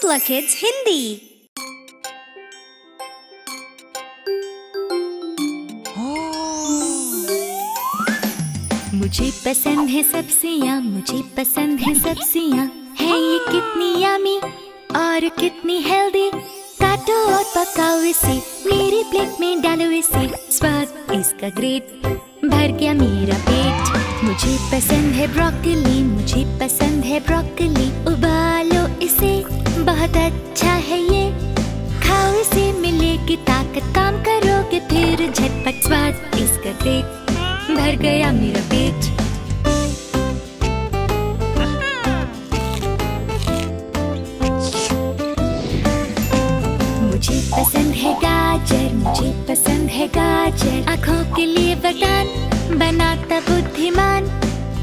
Hopla Kids Hindi. मुझे पसंद है सब्ज़ियाँ, मुझे पसंद है सब्ज़ियाँ। है ये कितनी यामी और कितनी हेल्दी काटो और पकाओ इसे, मेरी प्लेट में डालो इसे। स्वाद इसका ग्रेट भर गया मेरा पेट। मुझे पसंद है ब्रोकली मुझे पसंद है ब्रोकली बहुत अच्छा है ये। खाओ इसे मिलेगी ताकत। काम करोगे फिर झटपट स्वाद। इसका ग्रेट भर गया मेरा पेट। मुझे पसंद है गाजर, मुझे पसंद है गाजर। आँखों के लिए वरदान बनाता बुद्धिमान।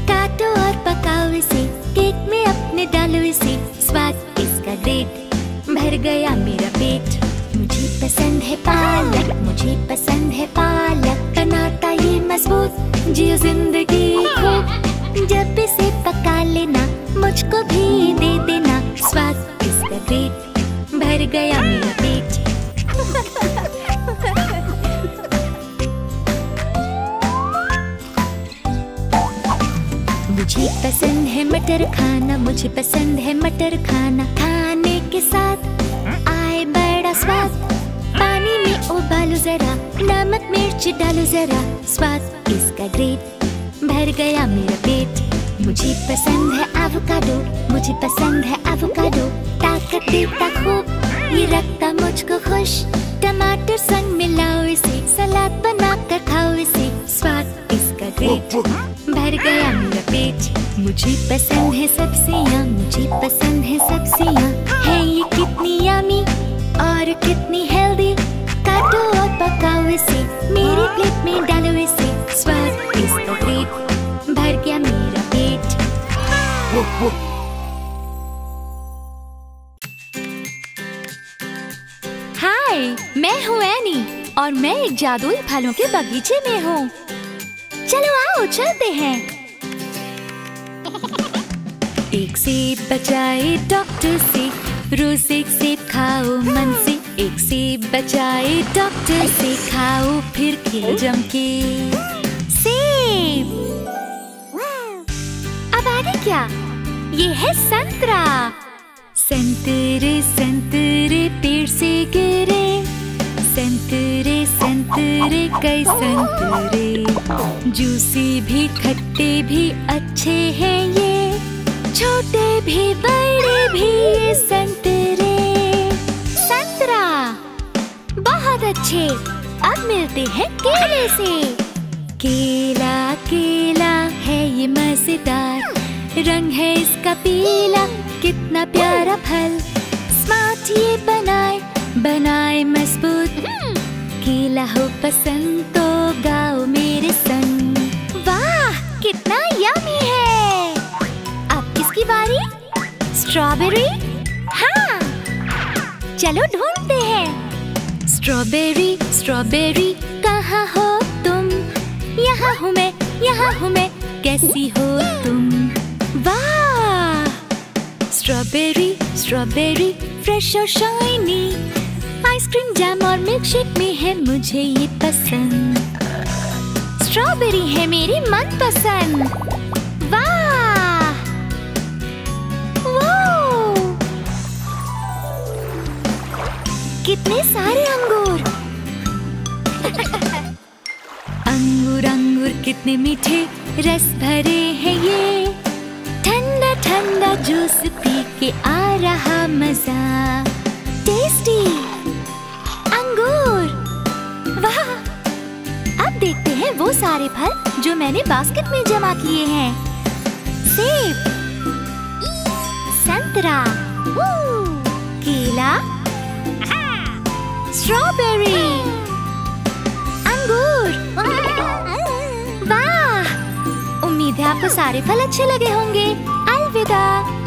काटो और पकाओ इसे, केक में अपने डालो इसे। स्वाद इसका ग्रेट भर गया मेरा पेट। मुझे पसंद है पालक, मुझे पसंद है पालक। बनाता ये मज़बूत, जियो ज़िंदगी को। जब इसे पका लेना, मुझको भी दे देना स्वाद इसका ग्रेट भर गया मेरा पेट। मुझे पसंद है मटर खाना, मुझे पसंद है मटर खाना। खाने के साथ। आए बड़ा स्वाद। पानी में उबालो जरा नमक मिर्च डालो जरा। स्वाद इसका ग्रेट भर गया मेरा पेट। मुझे पसंद है एवोकाडो मुझे पसंद है एवोकाडो ताकत देता खूब ये रखता मुझको खुश। टमाटर संग मिलाओ इसे सलाद बना कर खाओ इसे। स्वाद इसका ग्रेट। भर गया मेरा पेट। मुझे पसंद है सब्ज़ियाँ मुझे पसंद है सब्ज़ियाँ है ये कितनी यामी और कितनी हेल्दी काटो और पकाओ इसे, मेरी प्लेट में डालो इसे। स्वाद इसका ग्रेट भर गया मेरा पेट। हाय मैं हूँ एनी और मैं एक जादुई फलों के बगीचे में हूँ। चलो आओ चलते हैं। एक सेब बचाए डॉक्टर से रोज एक सेब खाओ मन से। एक सेब बचाए डॉक्टर से खाओ फिर खेल जम के सेब। अब आगे क्या? ये है संतरा। संतरे संतरे पेड़ संतरे कई संतरे, जूसी भी खट्टे भी अच्छे हैं ये। छोटे भी, बड़े भी ये संतरे। संतरा, बहुत अच्छे। अब मिलते हैं केले से। केला केला है ये मज़ेदार। रंग है इसका पीला, कितना प्यारा फल। स्मार्ट ये बनाए बनाए मज़बूत। केला हो पसंद तो गाओ मेरे संग। वाह, कितना यमी है। अब किसकी बारी? स्ट्रॉबेरी हाँ। चलो ढूंढते हैं। स्ट्रॉबेरी स्ट्रॉबेरी कहाँ हो तुम? यहाँ हूँ मैं, यहाँ हूँ मैं, कैसी हो तुम? वाह। स्ट्रॉबेरी स्ट्रॉबेरी फ्रेश और शाइनी आइसक्रीम जैम और मिल्क शेक में है मुझे ये पसंद। स्ट्रॉबेरी है मेरी मनपसंद। वाह! वो कितने सारे अंगूर। अंगूर अंगूर कितने मीठे रस भरे हैं ये। ठंडा ठंडा जूस पी के आ रहा मज़ा। सारे फल जो मैंने बास्केट में जमा किए हैं। सेब, संतरा केला, स्ट्रॉबेरी, अंगूर। वाह! उम्मीद है आपको सारे फल अच्छे लगे होंगे। अलविदा।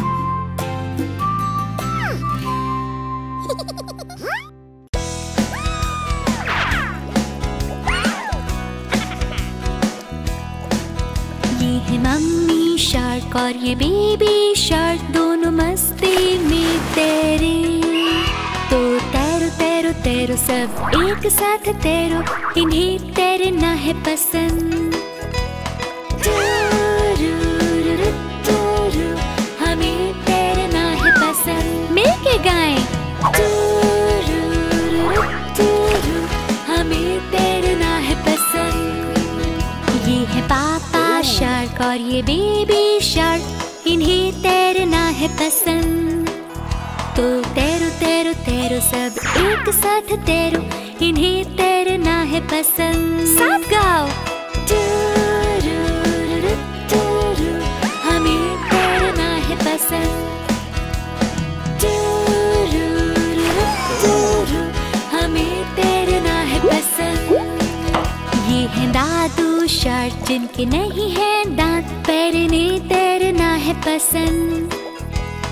और ये बेबी शार्क दोनों मस्ती में तेरे। तो तैरो सब एक साथ तैरो इन्हें तैरना है पसंद। हमें तैरना है पसंद। गाएँ। हमें तैरना है पसंद। ये है पापा शार्क और ये बेबी तैरो सब एक साथ तैरो, इन्हें तैरना है पसंद। साथ गाओ। तैरना है तैरना है है दादू शार्क जिनके नहीं है दांत इन्हें तैरना है पसंद।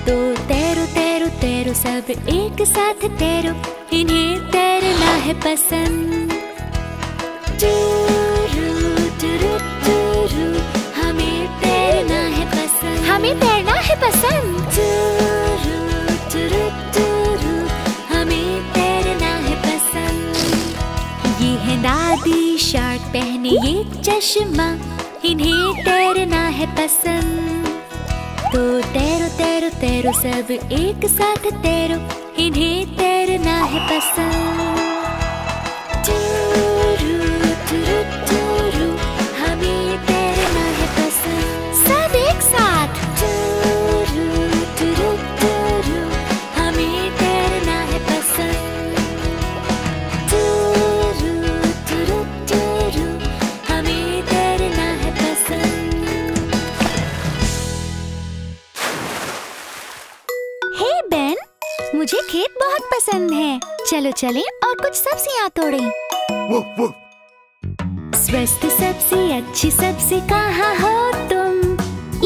तो तैरो तैरो तैरो सब एक साथ तैरो इन्हें तैरना है पसंद। टुरु, टुरु, टुरु, हमें तैरना है पसंद। हमें तैरना है पसंद। हमें तैरना है पसंद। ये है दादी शार्क पहने ये चश्मा इन्हें तैरना है पसंद। तो तैरो तैरो तैरो सब एक साथ तैरो। इन्हें तैरना है पसंद। मुझे खेत बहुत पसंद है। चलो चलें और कुछ सब्ज़ियाँ तोड़ें। स्वस्थ सब्ज़ी अच्छी सब्ज़ी कहाँ हो तुम?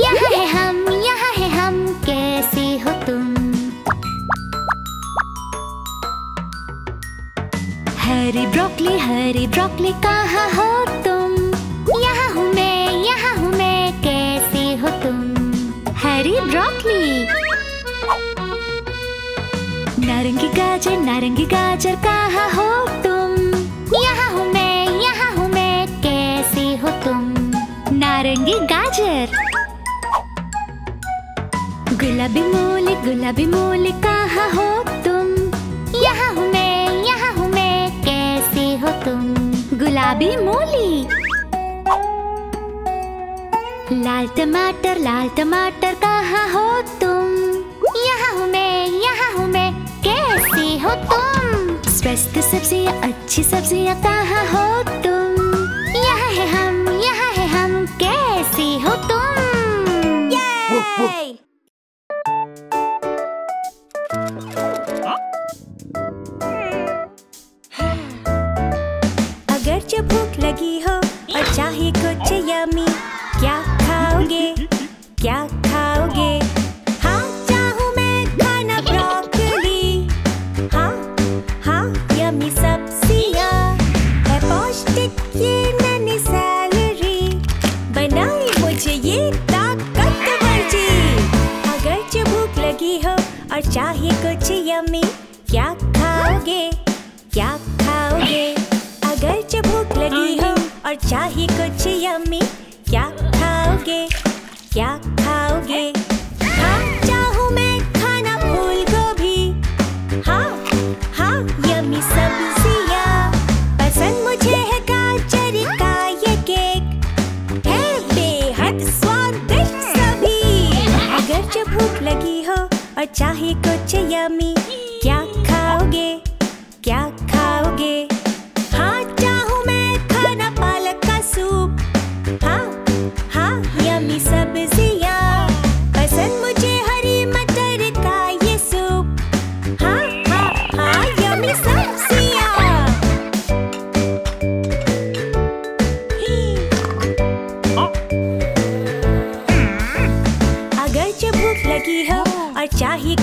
यहाँ है हम यहाँ है हम कैसे हो तुम? हरी ब्रोकली हरी ब्रोकली कहाँ हो तुम? यहाँ हूँ मैं यहाँ हूँ मैं कैसे हो तुम? हरी ब्रोकली। नारंगी गाजर नारंगी गाजर कहाँ हो तुम? यहाँ हूँ मैं, यहाँ हूँ मैं, कैसे हो तुम? नारंगी गाजर। गुलाबी मूली गुलाबी मूली कहाँ हो तुम? यहाँ हूँ मैं, यहाँ हूँ मैं, कैसे हो तुम? गुलाबी मूली। लाल टमाटर लाल टमाटर कहाँ हो तुम? कैसे हो तुम। स्वस्थ सब्ज़ियाँ अच्छी सब्ज़ियाँ कहाँ हो तुम? यहाँ है हम यहाँ है हम कैसे हो तुम? अगर जब भूख लगी हो और चाहे कुछ यमी क्या खाओगे? क्या हो और चाहे कुछ यमी क्या खाओगे? क्या खाओगे? हाँ चाहूँ मैं खाना फूल गोभी। हाँ हाँ यमी सब्ज़ियाँ। पसंद मुझे है का ये केक। है बेहद स्वादिष्ट सभी अगर जो भूख लगी हो और चाहे कुछ यमी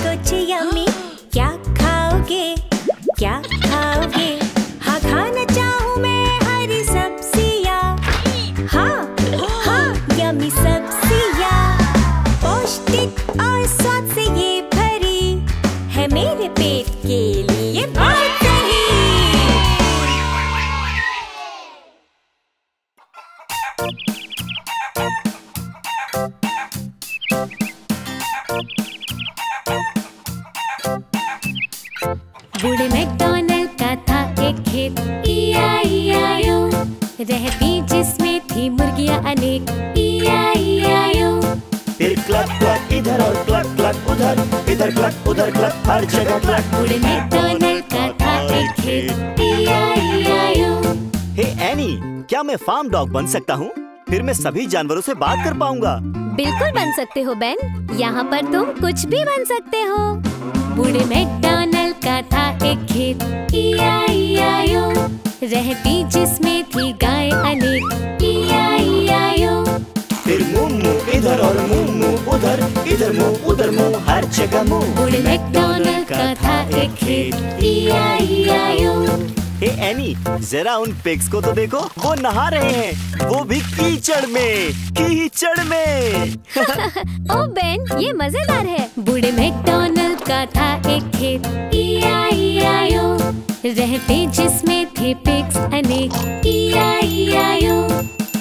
चाहे कुछ यमी फार्म डॉग बन सकता हूँ। फिर मैं सभी जानवरों से बात कर पाऊँगा। बिल्कुल बन सकते हो बेन। यहाँ पर तुम कुछ भी बन सकते हो। बूढ़े मैकडॉनल्ड का था एक खेत। रहती जिसमें थी गाय अनेक। फिर मुँह मुँह इधर और मुँह मुँह उधर इधर मुँह उधर मुँह हर जगह मुँह। बूढ़े मैकडॉनल्ड का था एक खेत। एनी जरा उन पिग्स को तो देखो वो नहा रहे हैं। वो भी कीचड़ में कीचड़ में। ओ बेन ये मज़ेदार है। बूढ़े मैकडॉनल्ड का था एक खेत। ई आई आई ओ रहते जिसमें थे पिग्स अनेक। ई आई आई ओ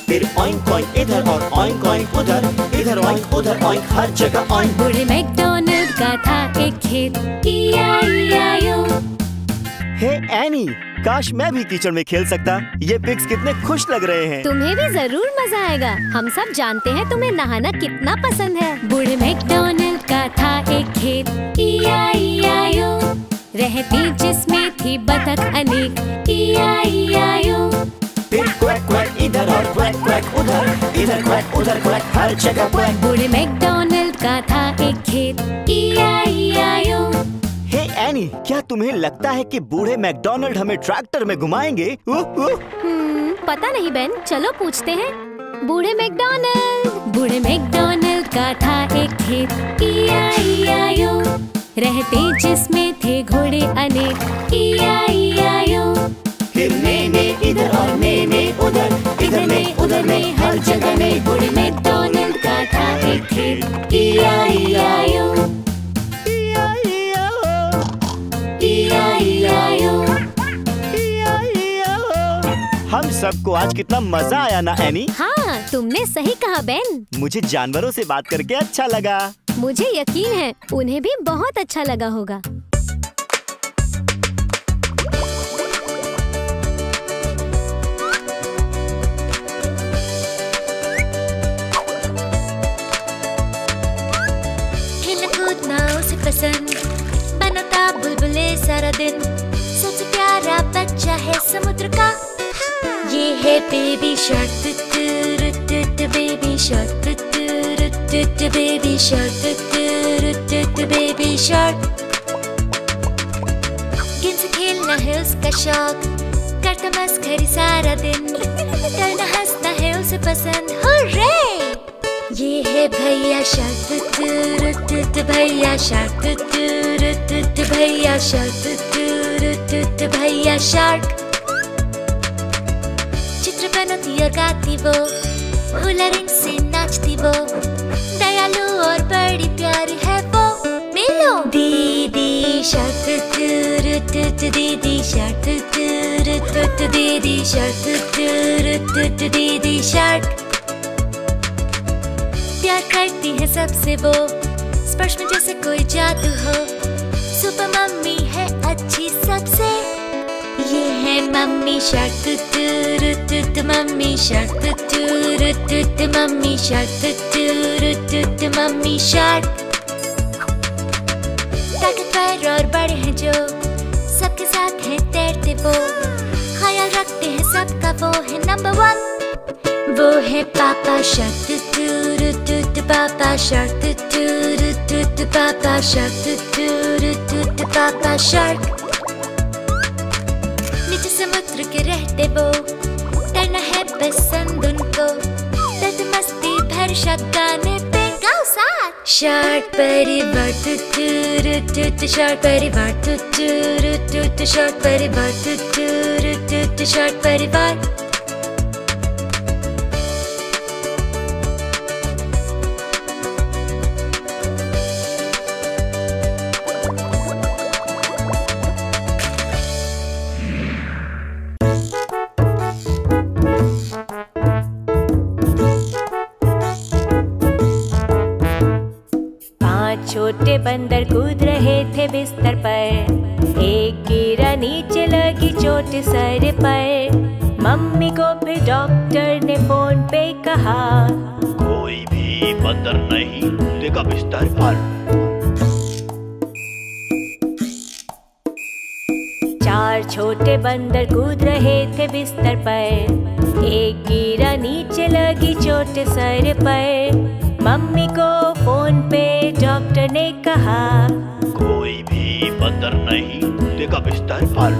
फिर ऑइंक ऑइंक इधर और ऑइंक ऑइंक उधर। इधर ऑइंक उधर ऑइंक हर जगह ऑइंक बूढ़े मैकडॉनल्ड का था एक खेत। ई आई आई ओ हे एनी काश मैं भी कीचड़ में खेल सकता। ये पिग्स कितने खुश लग रहे हैं। तुम्हें भी ज़रूर मज़ा आएगा। हम सब जानते हैं तुम्हें नहाना कितना पसंद है। बूढ़े मैकडॉनल्ड का था एक खेत। ई आई आई रहती जिसमें थी बतख अनेक। ई आई आई फिर क्वैक क्वैक इधर और क्वैक क्वैक उधर। इधर क्वैक उधर क्वैक हर जगह क्वैक बूढ़े मैकडॉनल्ड का था एक खेत। ई आई आई ओ क्या तुम्हें लगता है कि बूढ़े मैकडोनाल्ड हमें ट्रैक्टर में घुमाएँगे। हम्म, पता नहीं बहन चलो पूछते हैं। बूढ़े मैकडॉनल्ड। बूढ़े मैकडॉनल्ड का था एक खेत रहते जिसमें थे घोड़े अनेक इधर और ने ने उधर इधर ने उधर ने हर जगह ने बूढ़े मैकडॉनल्ड का था एक खेत सबको आज कितना मज़ा आया ना एनी हाँ तुमने सही कहा बेन मुझे जानवरों से बात करके अच्छा लगा। मुझे यकीन है उन्हें भी बहुत अच्छा लगा होगा। पसंद बनाता बुलबुले सारा दिन। सबसे प्यारा बच्चा है समुद्र का। ये है baby shark baby shark baby shark baby shark गिन से खेलना है उसका शौक, करता मस्करी सारा दिन। डरना हंसना है उसे पसंद हुर्रे ये है भैया शार्क भैया शार्क भैया शार्क भैया शार्क और गाती वो फूला रिंग से नाचती वो दयालु और बड़ी प्यारी है वो, मिलो। दीदी शार्क दीदी शार्क दीदी शार्क दीदी शार्क प्यार करती है सबसे वो, स्पर्श में जैसे कोई जादू हो। सुपर मम्मी है अच्छी सबसे ये है मम्मी शार्क तुत मम्मी शार्क तुत मम्मी शार्क तुत मम्मी शार्क ताकतवर और बड़े हैं जो, सबके साथ हैं तैरते वो। ख्याल रखते हैं सबका वो है नंबर वन वो है पापा शार्क टूट पापा शार्क टूट पापा शार्क टूट पापा शार्क के रहते वो है पसंद उनको। दर्द मस्ती भर गाने पे। गाओ साथ। शार्ट परिवार टूट टूट शार्ट परिवार टूट शार्क परिवार टूट टूट शार्क परिवार पाँच छोटे बंदर कूद रहे थे लगी चोट सर पर। मम्मी को फिर डॉक्टर ने फ़ोन पे कहा। कोई भी बंदर नहीं देखा बिस्तर पर। चार छोटे बंदर कूद रहे थे बिस्तर पर। एक गिरा नीचे लगी चोट सर पर। मम्मी को फ़ोन पे डॉक्टर ने कहा। कोई भी बंदर नहीं। देखा बिस्तर पर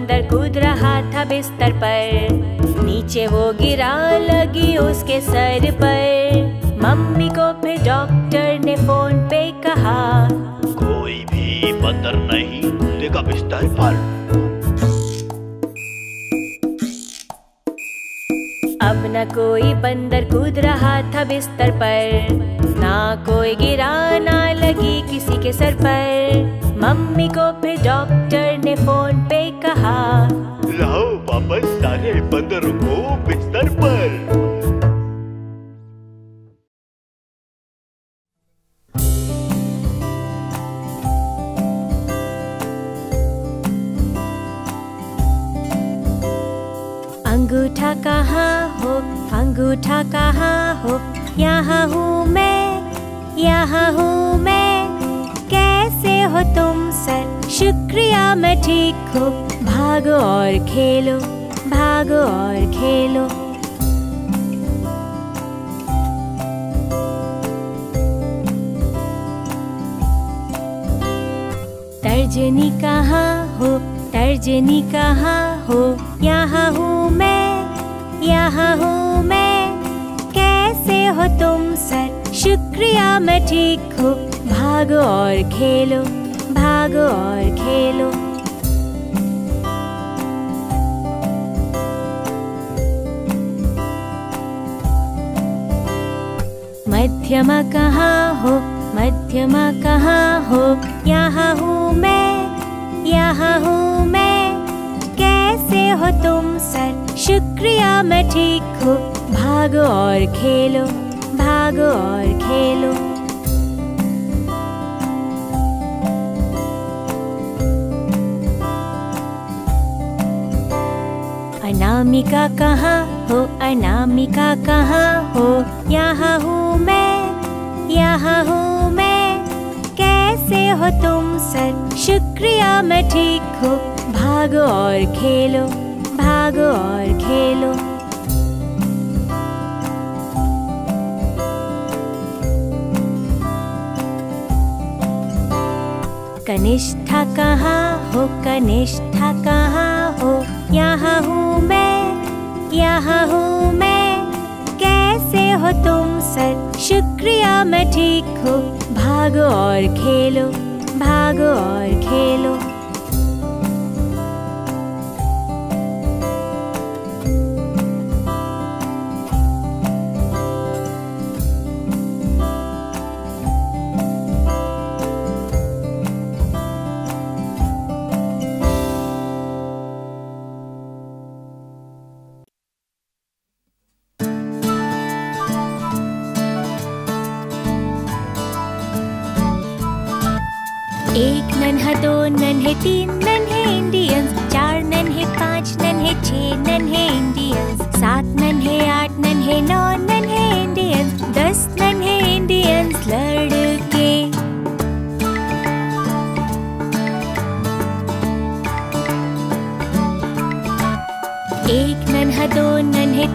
बंदर कूद रहा था बिस्तर पर। नीचे वो गिरा लगी उसके सर पर। मम्मी को फिर डॉक्टर ने फ़ोन पे कहा कोई भी बंदर नहीं देखा बिस्तर पर। अब न कोई बंदर कूद रहा था बिस्तर पर। ना कोई गिरा ना लगी किसी के सर पर। मम्मी को फिर डॉक्टर ने फ़ोन पे कहा। लाओ वापस सारे बंदरों को बिस्तर पर। अंगूठा कहाँ हो? अंगूठा कहाँ हो? यहाँ हूँ मैं यहाँ हूँ मैं। हो तुम सर शुक्रिया, मैं ठीक हूँ। भागो और खेलो, भागो और खेलो। तर्जनी कहाँ हो? तर्जनी कहाँ हो? यहाँ हूँ मैं, यहाँ हूँ मैं। कैसे हो तुम सर शुक्रिया, मैं ठीक हूँ। भागो और खेलो, भागो और खेलो। मध्यमा कहाँ हो? मध्यमा कहाँ हो? यहाँ हूँ मैं, यहाँ हूँ मैं। कैसे हो तुम, सर? शुक्रिया, मैं ठीक हूँ। भागो और खेलो। भागो और खेलो। अनामिका कहाँ हो? अनामिका कहाँ हो? यहाँ हूँ मैं, यहाँ हूँ मैं। कैसे हो तुम सर? शुक्रिया, मैं ठीक हूँ। भागो और खेलो, भागो और खेलो। कनिष्ठा कहाँ हो? कनिष्ठा कहाँ हो? यहाँ हूँ मैं, यहाँ हूँ मैं। कैसे हो तुम सर? शुक्रिया, मैं ठीक हूँ। भागो और खेलो, भागो और खेलो। नन्हे तीन, नन्हे इंडियंस चार नन्हे पाँच, नन्हे छह, नन्हे इंडियंस सात नन्हे आठ, नन्हे नौ, नन्हे इंडियंस दस नन्हे इंडियंस लड़के। एक नन्हा, दो नन्हे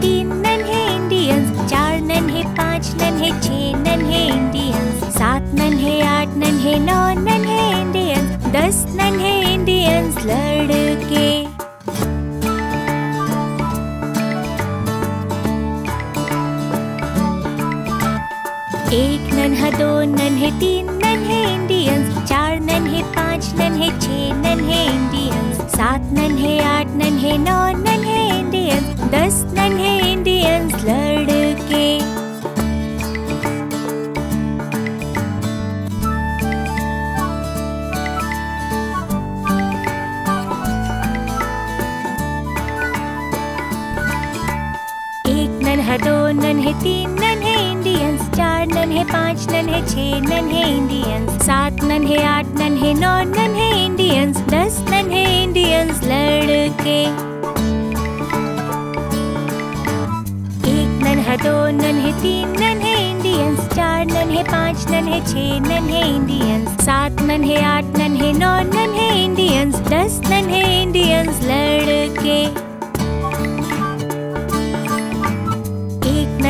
पाँच, नन्हे छह, नन्हे इंडियंस सात नन्हे आठ, नन्हे नौ लड़के। एक नन्हा दो नन्हे तीन नन्हे इंडियंस चार नन्हे पाँच नन्हे छह नन्हे इंडियंस सात नन्हे आठ नन्हे नौ नन्हे इंडियंस दस नन्हे इंडियंस लड़के। नन्हा तीन, नन्हे इंडियंस चार नन्हे पाँच, नन्हे छह नन्हे इंडियंस सात नन्हे आठ, नन्हे नौ, नन्हे इंडियंस दस नन्हे इंडियंस लड़के। एक नन्हा, दो नन्हे, तीन नन्हे इंडियंस चार नन्हे पाँच, नन्हे छह नन्हे इंडियंस सात नन्हे आठ, नन्हे नौ, नन्हे इंडियंस दस नन्हे इंडियंस लड़के।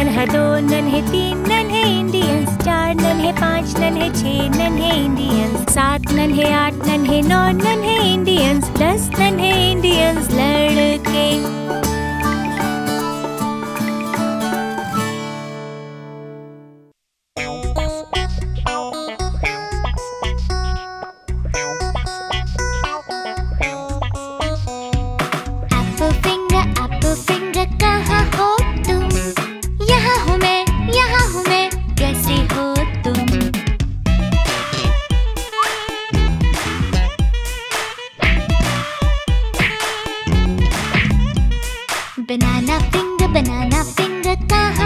नन्हा दो नन्हे तीन नन्हे इंडियंस चार नन्हे पाँच नन्हे छः नन्हे इंडियंस सात नन्हे आठ नन्हे नौ नन्हे इंडियंस दस नन्हे इंडियंस लड़के 大海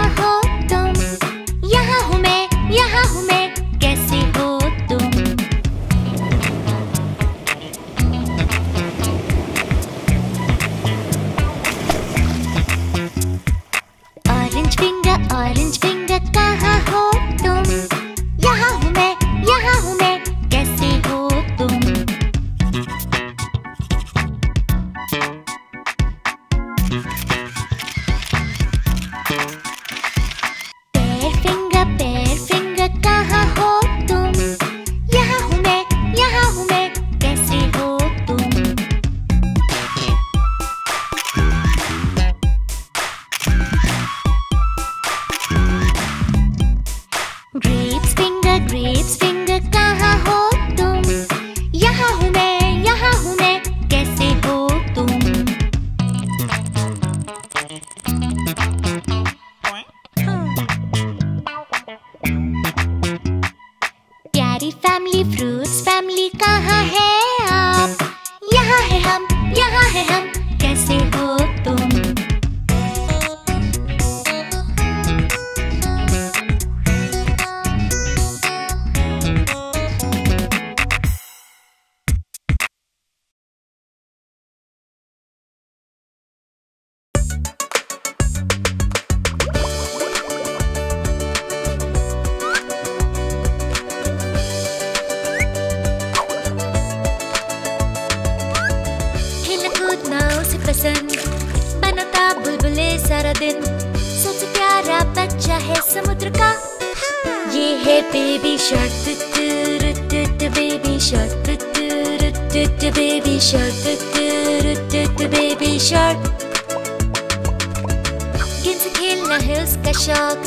शौक।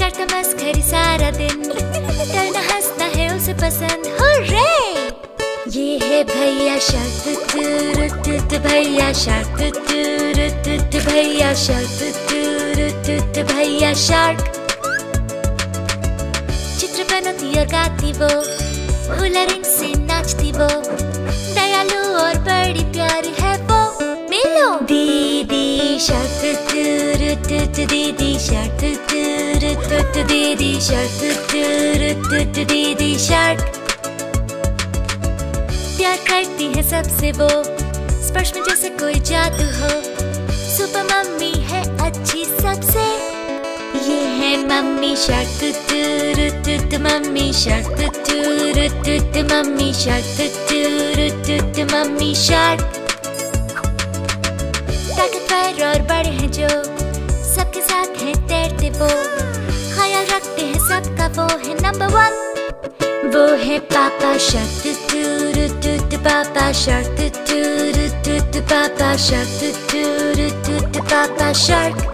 करता मस्करी सारा दिन। डरना हंसना है उसे पसंद। हुर्रे ये है भैया शार्क भैया शार्क भैया शार्क भैया शार्क। चित्र बनाती और गाती वो। फूला रिंग से नाचती वो। दयालु और बड़ी प्यारी है वो। मिलो। दीदी शार्क प्यार करती है सबसे वो, स्पर्श में जैसे कोई जादू हो। सुपर मम्मी है अच्छी सबसे, ये है मम्मी शार्क तुरत मम्मी शार्क तुरत मम्मी शार्क तुरत मम्मी शार्क वो। ख्याल रखते हैं सबका, वो है नंबर वन वो है पापा, शर्त टूर टूट पापा, शर्त टूर टूट पापा, शर्त टूर टूट पापा, शर्त।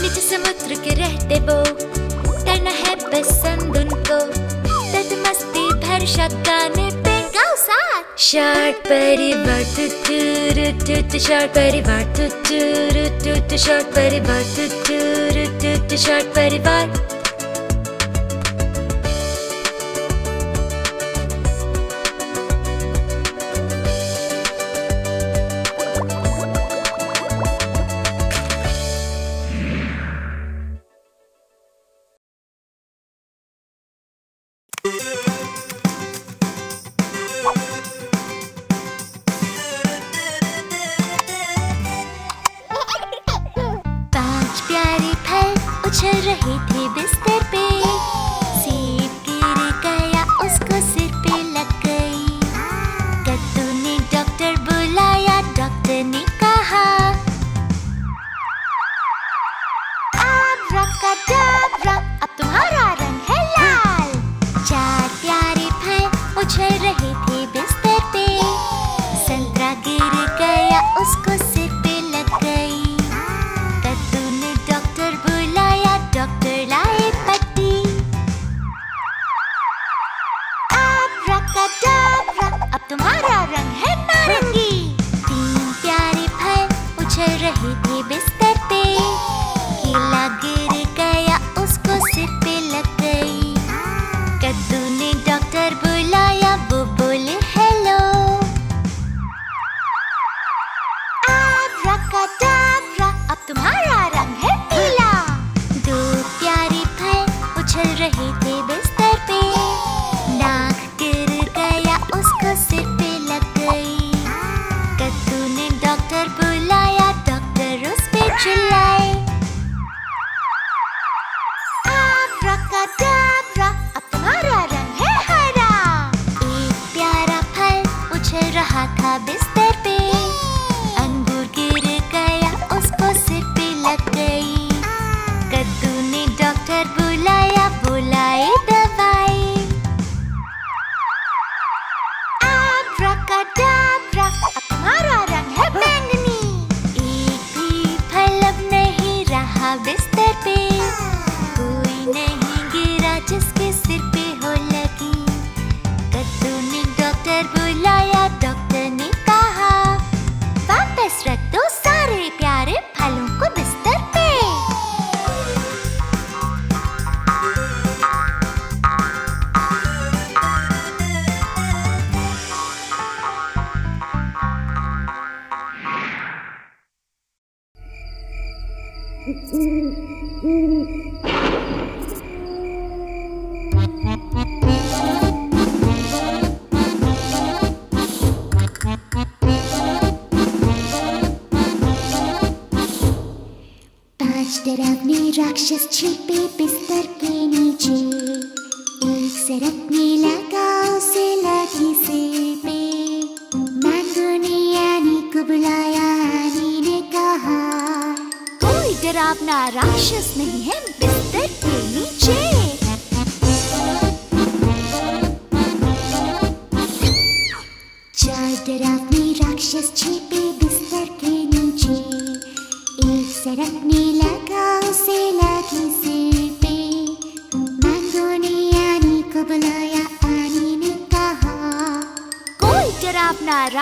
नीचे समुद्र के रहते वो करना है पसंद उनको मस्ती भर शक्का Shark buddy var tu tu tu tu tu shark buddy var tu tu tu tu tu shark buddy var tu tu tu shark buddy var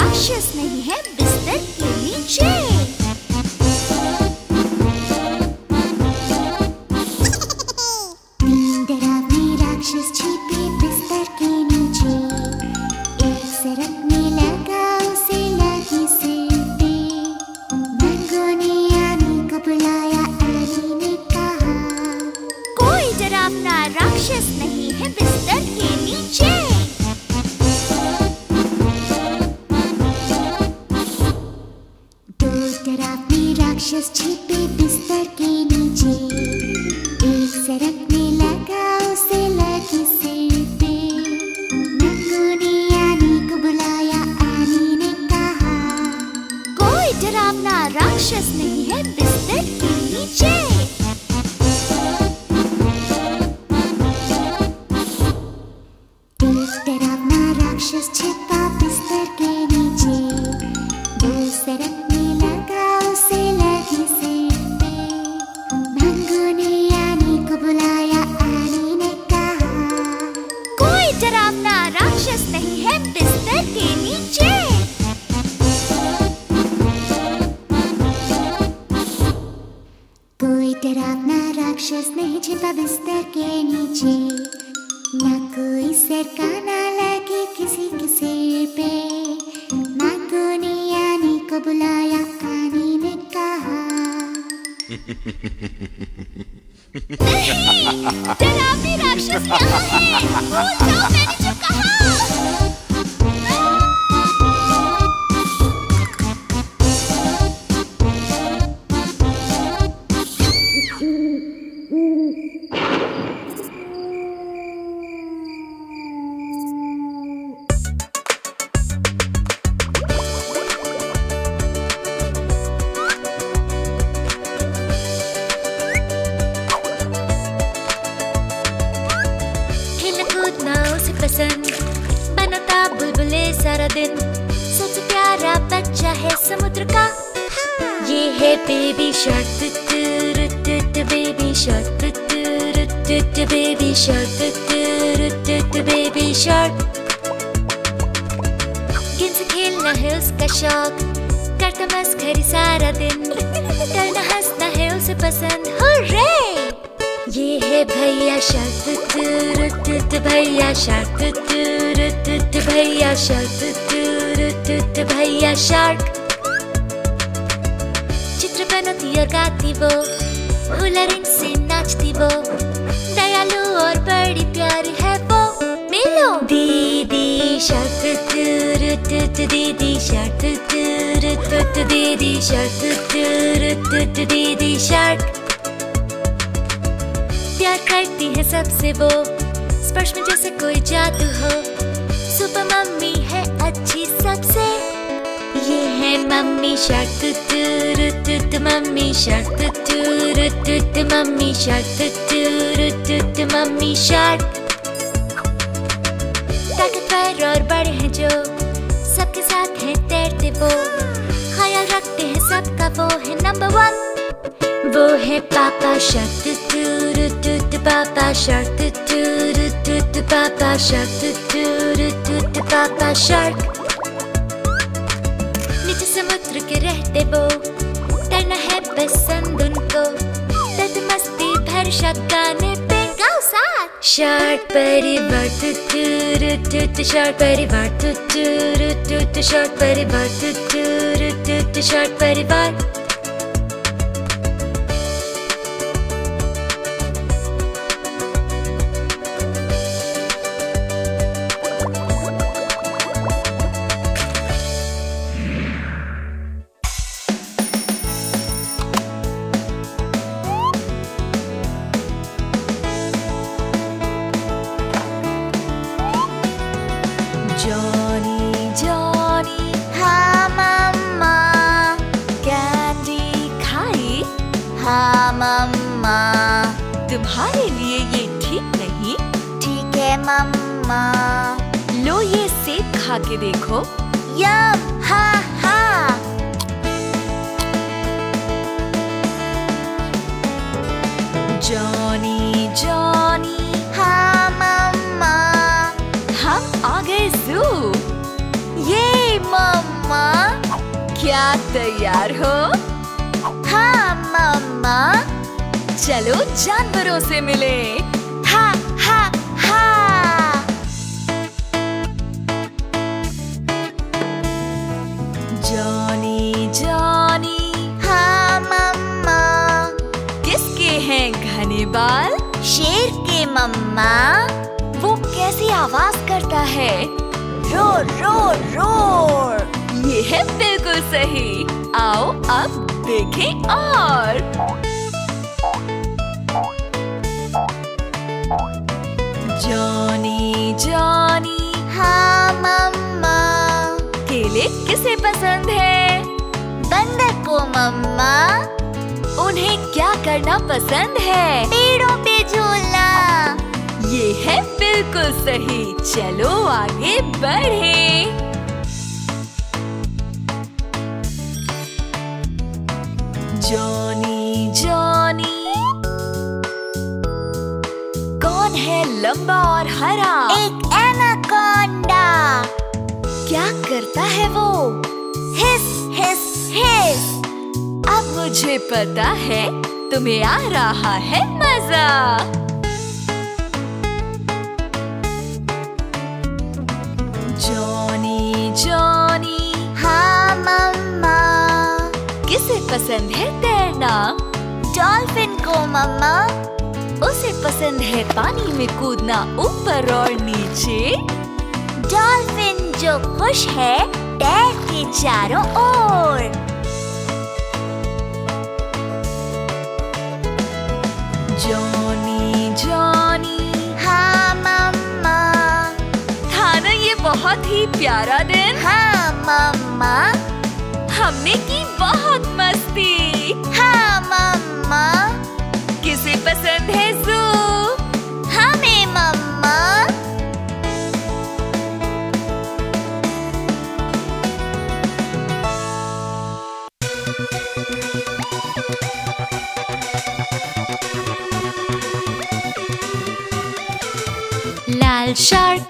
राक्षस नहीं है बिस्तर के नीचे। डरावना राक्षस नहीं है बिस्तर के नीचे। कोई डरावना राक्षस नहीं छिपा बिस्तर के नीचे ना कोई सरकाना लगे किसी के सिर पे। माँ को ने को बुलाया आने ने कहा। नहीं डरावनी राक्षस यहाँ है? Oh, no! भैया शार्क भैया शार्क भैया शार्क भैया शार्क चित्र बनाती और गाती वो फूला रिंग से नाचती वो। दयालु और बड़ी प्यारी है वो, मिलो। दीदी शार्क दीदी शार्क दीदी शार्क दीदी शार्क प्यार करती है सबसे वो। स्पर्श में जैसे कोई जादू हो। सुपर मम्मी है अच्छी सबसे। ये है mummy shark mummy shark mummy shark mummy shark ताकतवर और बड़े हैं जो। सबके साथ है तैरते वो। ख्याल रखते हैं सबका वो है नंबर वन। वो है पापा शार्क पापा शार्क पापा शार्क पापा शार्क नीचे समुद्र के रहते वो तैरना है पसंद उनको दर्द मस्ती भर गाने पे गाओ साथ शार्क परिवार शार्क परिवार शार्क परिवार शार्क परिवार हैं घने बाल? शेर के मम्मा। वो कैसी आवाज़ करता है? रोर रोर रोर ये है बिल्कुल सही। आओ अब देखें और। Johnny Johnny. हाँ मम्मा। केले किसे पसंद है? बंदर को मम्मा। उन्हें क्या करना पसंद है? पेड़ों पे झूलना। ये है बिल्कुल सही। चलो आगे बढ़े। Johnny Johnny. कौन है लंबा और हरा? एक एनाकोंडा। क्या करता है वो? Hiss hiss hiss. अब मुझे पता है तुम्हें आ रहा है मज़ा। Johnny Johnny. हाँ मम्मा। किसे पसंद है तैरना? डॉल्फिन को मम्मा। उसे पसंद है पानी में कूदना ऊपर और नीचे। डॉल्फिन जो खुश है तैर के चारों ओर। Johnny Johnny. हाँ मम्मा। था ना ये बहुत ही प्यारा दिन? हाँ मम्मा। हमने की बहुत मस्ती। हाँ मम्मा। किसे पसंद है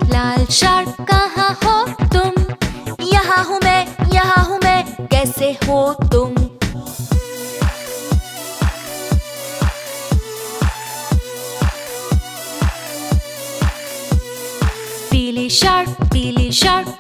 लाल शार्क कहाँ हो तुम? यहाँ हूँ मैं, यहाँ हूँ मैं, कैसे हो तुम? पीली शार्क पीली शार्क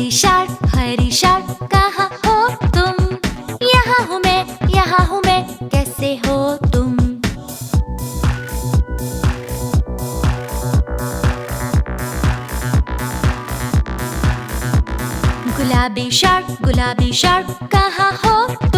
हरी शार्क हरी कहाँ हो तुम? यहाँ हूँ मैं, यहाँ हूँ मैं, कैसे हो तुम? गुलाबी शार्क गुलाबी शार्क कहाँ हो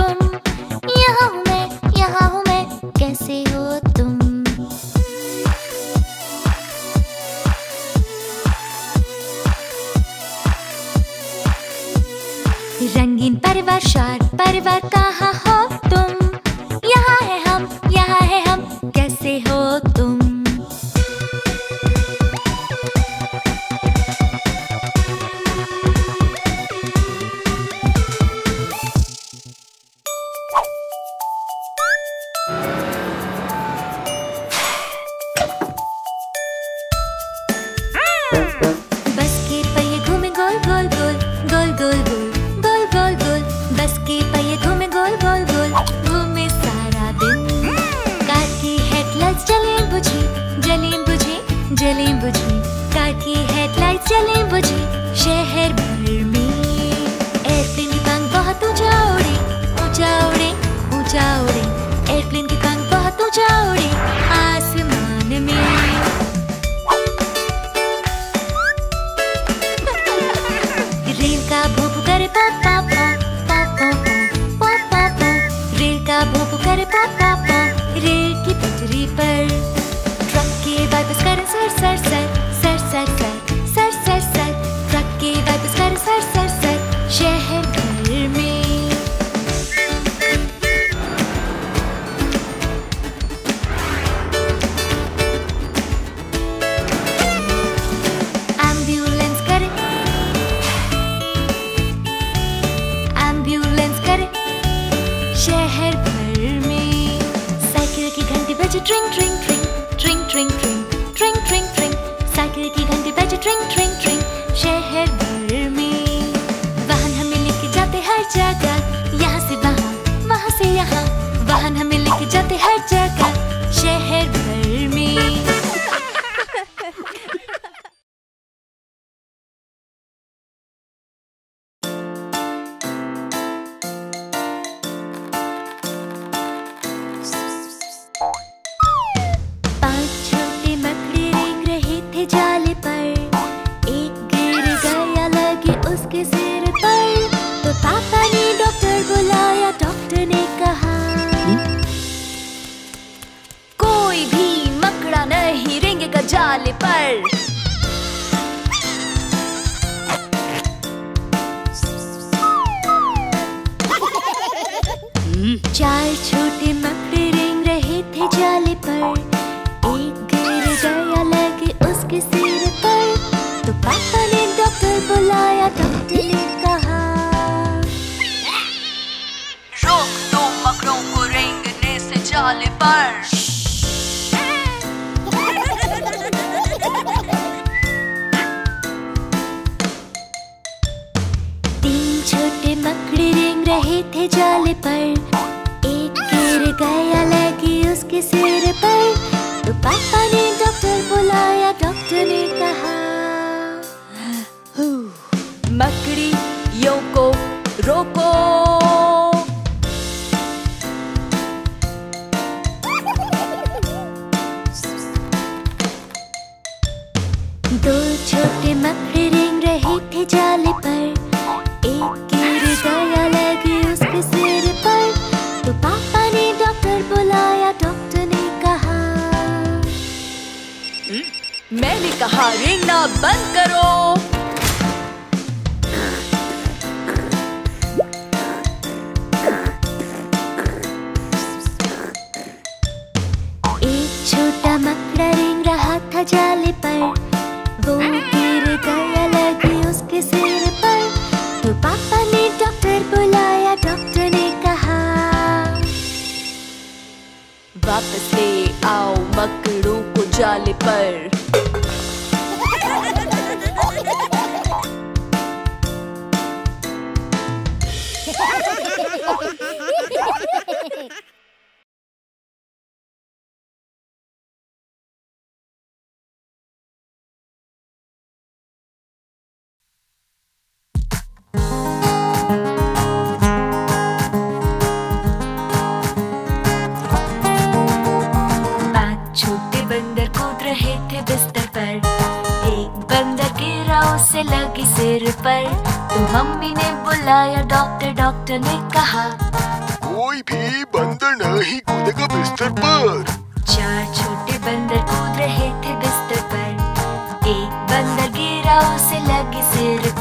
मैंने कहा रेंगना बंद करो।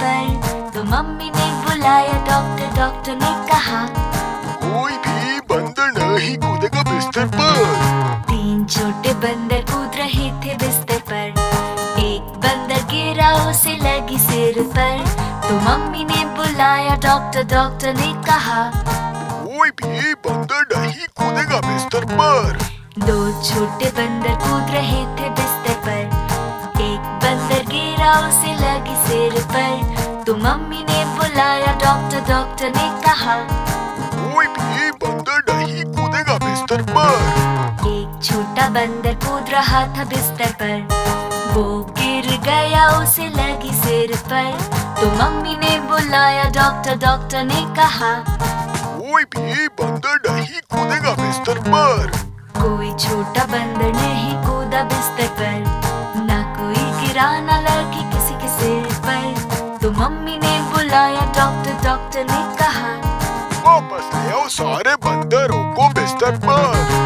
पर तो मम्मी ने बुलाया डॉक्टर डॉक्टर ने कहा कोई भी बंदर नहीं कूदेगा बिस्तर पर। तीन छोटे बंदर कूद रहे थे बिस्तर पर। एक बंदर गिरा उसे लगी सिर पर। तो मम्मी ने बुलाया डॉक्टर डॉक्टर ने कहा कोई भी बंदर नहीं कूदेगा बिस्तर पर। दो छोटे बंदर कूद रहे थे बिस्तर पर। एक बंदर गिरा उसे लगी सिर पर। तो मम्मी ने बुलाया डॉक्टर डॉक्टर ने कहा कोई भी बंदर नहीं कूदेगा बिस्तर पर। एक छोटा बंदर कूद रहा था बिस्तर पर। वो गिर गया उसे लगी सिर पर। तो मम्मी ने बुलाया डॉक्टर डॉक्टर ने कहा कोई भी बंदर नहीं कूदेगा बिस्तर पर। कोई छोटा बंदर नहीं कूदा बिस्तर पर। ना कोई गिरा ना बुलाया डॉक्टर डॉक्टर ने कहा वापस ले आओ सारे बंदरों को बिस्तर पर।